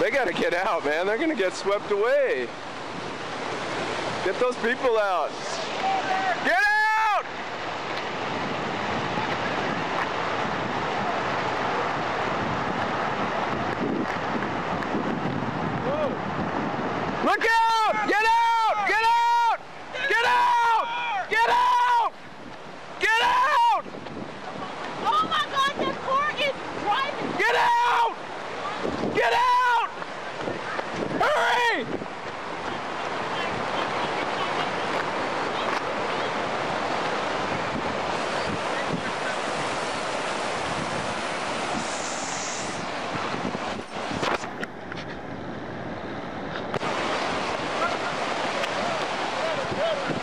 They gotta get out, man. They're gonna get swept away. Get those people out. Get out! Look out! Heather.